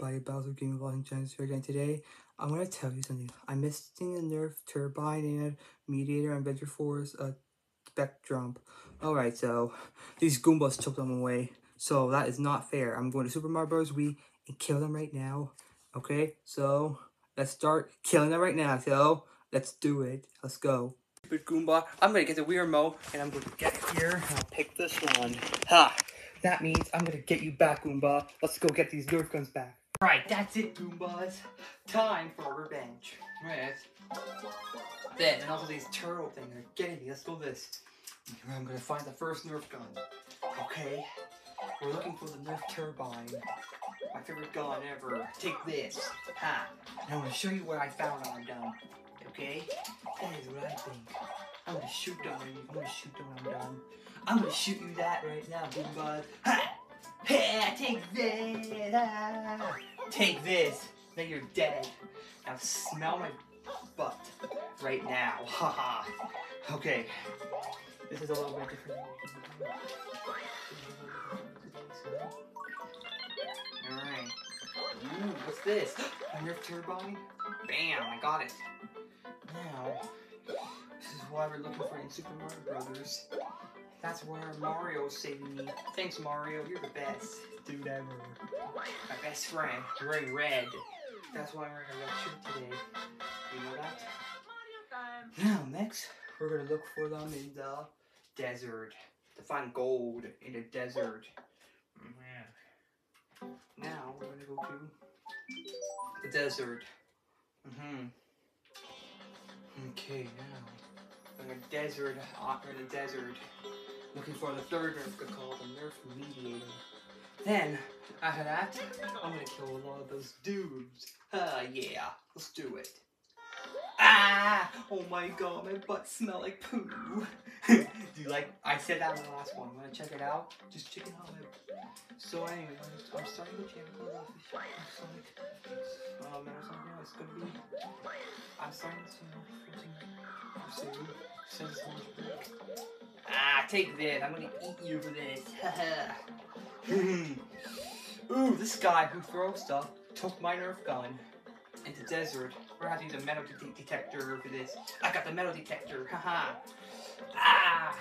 everybody, Bowser Game Evolving Giants here again. Today, I'm going to tell you something. I'm missing the Nerf Turbine and Mediator and Venture Force uh, Spectrum. Alright, so these Goombas took them away. So that is not fair. I'm going to Super Mario Bros. Wii and kill them right now. Okay, so let's start killing them right now. So let's do it. Let's go. Stupid Goomba. I'm going to get the Wii and I'm going to get here and I'll pick this one. Ha! That means I'm gonna get you back, Goomba. Let's go get these Nerf guns back. Alright, that's it, Goombas. Time for revenge. Right. Then, and also these turtle things are getting me. Let's go this. I'm gonna find the first Nerf gun. Okay. We're looking for the Nerf Turbine. My favorite gun ever. Take this. Ha. And I'm gonna show you what I found on gun. Okay? That is what I think. I'm gonna shoot them when I'm gonna shoot when I'm done. I'm gonna shoot you that right now, bud. Ha! Ha! Take this! Take this! Then you're dead. Now smell my butt right now. Haha. okay. This is a little bit different. Alright. Ooh, what's this? A Nerf Turbine? Bam, I got it. Now, this is why we're looking for in Super Mario Brothers. That's where Mario's saving me. Thanks, Mario. You're the best dude ever. My best friend. Wearing red. That's why we're gonna shoot today. You know that? Now, next, we're gonna look for them in the desert. To find gold in the desert. Yeah. Now, we're gonna go to the desert. Mm-hmm. Okay, now. In the desert, uh, in the desert looking for the third Nerf called the Nerf Mediator. Then, after that, I'm gonna kill a lot of those dudes. Ah, uh, yeah, let's do it. Oh my god, my butt smell like poo. do you like, I said that in the last one. Wanna check it out? Just check it out. So anyway, I'm, starting the channel Sonic, uh, Metal Sonic, it's gonna be, I'm starting this channel, soon, soon, Ah, take this. I'm gonna eat you for this. Ooh, this guy who throws stuff took my Nerf gun into desert. We're use a metal de detector for this. I got the metal detector. Haha. ah!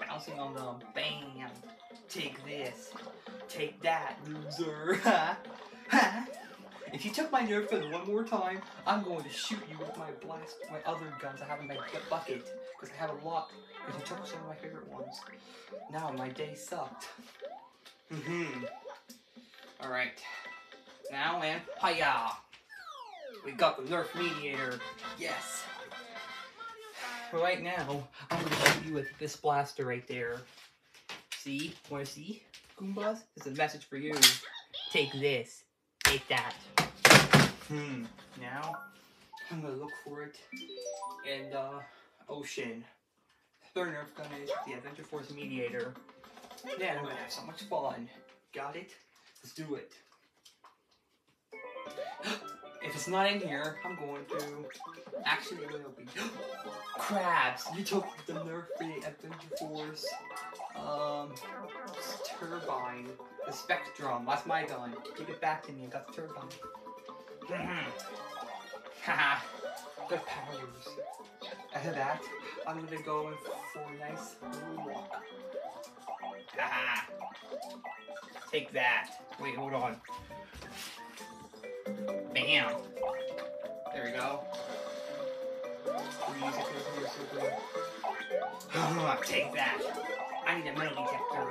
Bouncing on them. Bam. Take this. Take that, loser. if you took my Nerf gun one more time, I'm going to shoot you with my blast, my other guns I have in my bucket. Because I have a lot because you took some of my favorite ones. Now my day sucked. Mm-hmm. Alright. Now and hiya! We got the Nerf Mediator. Yes! Right now, I'm gonna shoot you with this blaster right there. See? Wanna see? Goombas? It's a message for you. Take this. Take that. Hmm. Now, I'm gonna look for it in the ocean third Nerf gun is the Adventure Force Mediator. Yeah, I'm gonna have so much fun. Got it? Let's do it. if it's not in here, I'm going to... Actually, it will be... Crabs! You took the Nerf Adventure Force um, turbine. The Spectrum. That's my gun. Give it back to me. I got the turbine. Haha. Good powers. After that, I'm gonna go in for a nice walk. Ah! Take that. Wait, hold on. Bam! There we go. Take that. I need a metal detector.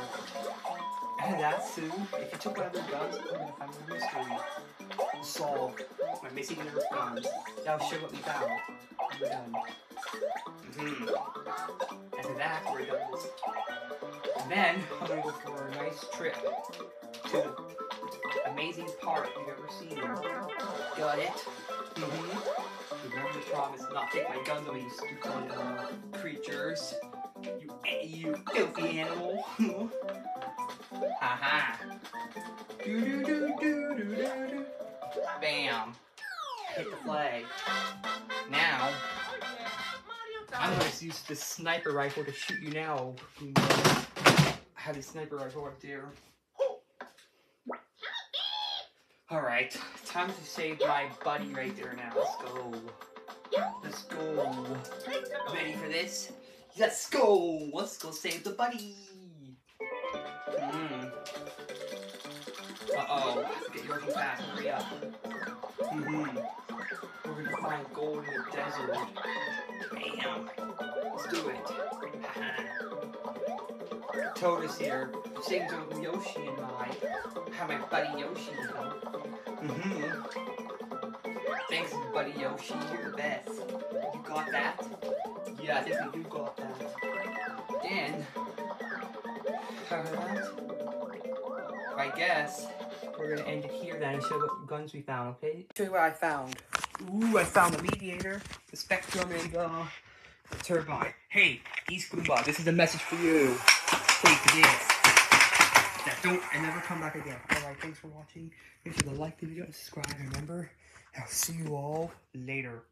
And that's soon. If you took one of their guns, I'm gonna find a mystery. And Solve my missing Nerf guns. That'll show what we found. We're done. Mm-hmm. After that, we're done. And then, I'm gonna go for a nice trip to the amazing park you've ever seen. Got it? Mm-hmm. Remember the promise not to take my guns on you stupid uh, creatures. You, you filthy animal. Haha. Do do do do do do do. Bam. Hit the flag. Now, I'm to use this sniper rifle to shoot you now. I have this sniper rifle right there. Alright, time to save my buddy right there now. Let's go. Let's go. Ready for this? Let's go! Let's go save the buddy! Mm. Uh-oh. Get yours fast. Hurry up. Mm-hmm. We're gonna find gold in the desert. Bam. Let's do it. Toad is here. Same with Yoshi and I. Have my buddy Yoshi them. Mm-hmm. Thanks, buddy Yoshi. You're the best. You got that? Yeah, I think you got that. And I guess we're gonna end it here then and show what guns we found, okay? Show you what I found. Ooh, I found the mediator, the spectrum, and the, the turbine. Hey, East Goomba, this is a message for you. Take this. Now don't and never come back again. Alright, thanks for watching. Make sure to like the video and subscribe. Remember, I'll see you all later.